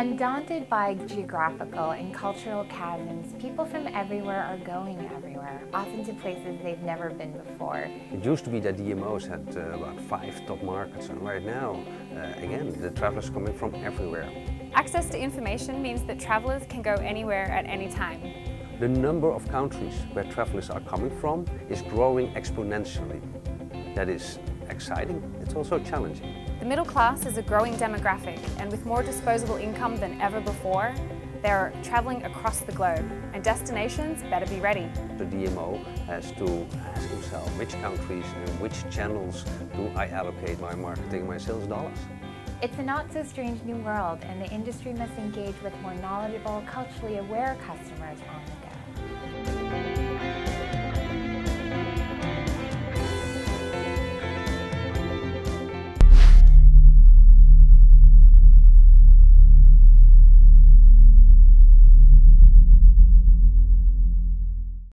Haunted by geographical and cultural chasms, people from everywhere are going everywhere, often to places they've never been before. It used to be that DMOs had uh, about five top markets, and right now, uh, again, the travelers coming from everywhere. Access to information means that travelers can go anywhere at any time. The number of countries where travelers are coming from is growing exponentially. That is exciting, it's also challenging. The middle class is a growing demographic and with more disposable income than ever before, they're travelling across the globe and destinations better be ready. The DMO has to ask himself which countries and which channels do I allocate my marketing, my sales dollars. It's a not so strange new world and the industry must engage with more knowledgeable, culturally aware customers on